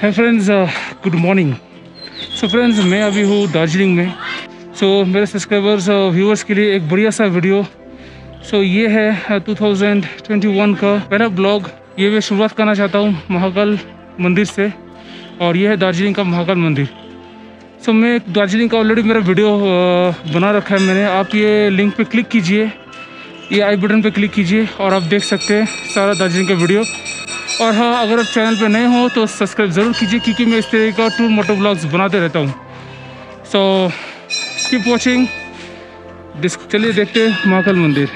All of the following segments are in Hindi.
Hi friends good morning so friends मैं अभी हूँ दार्जिलिंग में। सो so, मेरे सब्सक्राइबर्स व्यूअर्स के लिए एक बढ़िया सा वीडियो सो so, ये है 2021 का पहला ब्लॉग ये मैं शुरुआत करना चाहता हूँ महाकाल मंदिर से। और ये है दार्जिलिंग का महाकाल मंदिर। सो so, मैं दार्जिलिंग का ऑलरेडी मेरा वीडियो बना रखा है मैंने। आप ये लिंक पे क्लिक कीजिए। ये आई बटन पे क्लिक कीजिए और आप देख सकते हैं सारा दार्जिलिंग का वीडियो और हाँ अगर आप चैनल पे नए हो तो सब्सक्राइब ज़रूर कीजिए, क्योंकि मैं इस तरह का टूर मोटो ब्लॉग्स बनाते रहता हूँ। सो कीप वॉचिंग चलिए देखते हैं महाकाल मंदिर।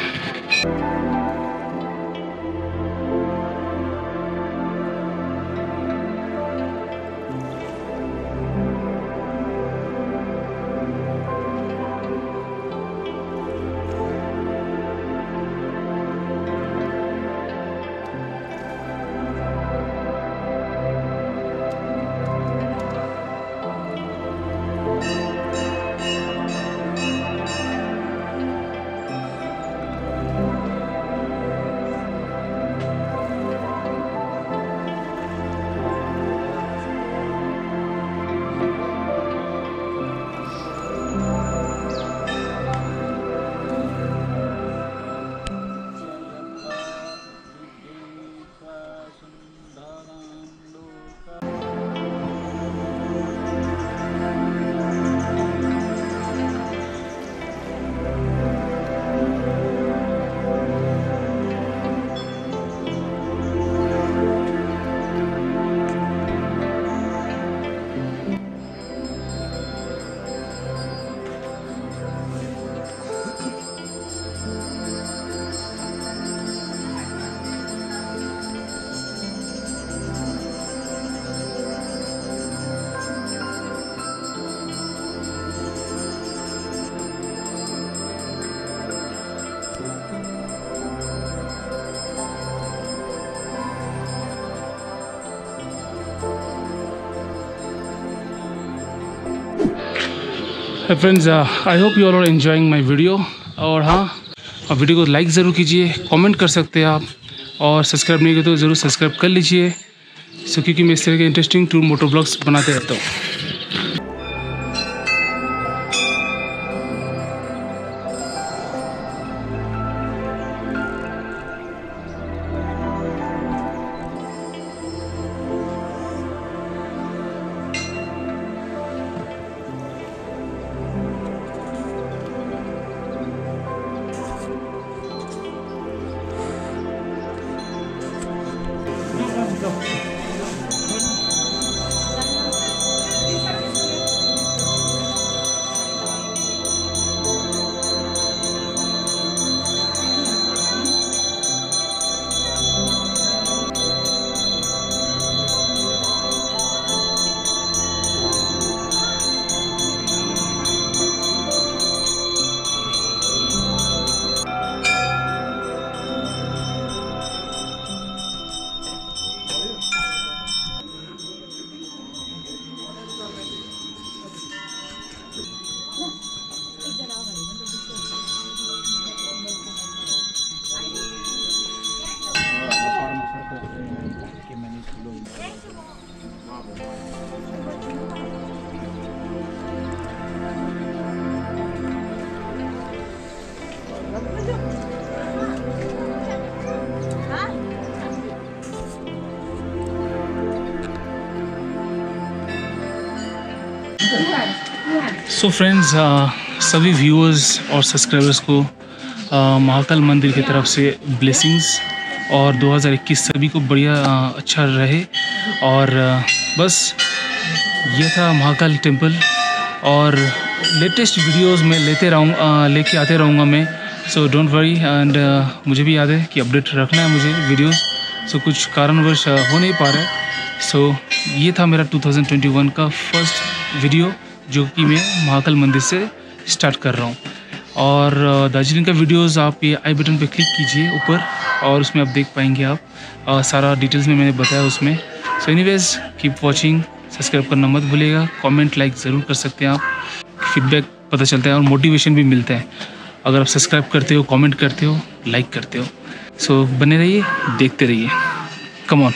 Friends I hope you are enjoying my video और हाँ और वीडियो को लाइक ज़रूर कीजिए कमेंट कर सकते हैं आप। और सब्सक्राइब नहीं किया तो ज़रूर सब्सक्राइब कर लीजिए। क्योंकि मैं इस तरह के इंटरेस्टिंग टूर मोटो ब्लॉग्स बनाते रहता हूँ। सो फ्रेंड्स uh, सभी व्यूअर्स और सब्सक्राइबर्स को uh, महाकाल मंदिर की तरफ़ से ब्लेसिंग्स और 2021 सभी को बढ़िया uh, अच्छा रहे। और uh, बस ये था महाकाल टेंपल और लेटेस्ट वीडियोस में लेते रहूँ लेके आते रहूँगा मैं। सो डोंट वरी एंड मुझे भी याद है कि अपडेट रखना है मुझे वीडियोस सो so, कुछ कारणवश हो नहीं पा रहा है। सो so, ये था मेरा 2021 का फ़र्स्ट वीडियो जो कि मैं महाकाल मंदिर से स्टार्ट कर रहा हूँ। और दार्जिलिंग का वीडियोस आप ये आई बटन पे क्लिक कीजिए ऊपर और उसमें आप देख पाएँगे आप आ, सारा डिटेल्स में मैंने बताया उसमें। So anyways keep watching subscribe करना मत भूलिएगा कमेंट लाइक ज़रूर कर सकते हैं आप। फीडबैक पता चलता है और मोटिवेशन भी मिलता है। अगर आप सब्सक्राइब करते हो कमेंट करते हो लाइक करते हो। सो so, बने रहिए देखते रहिए। Come on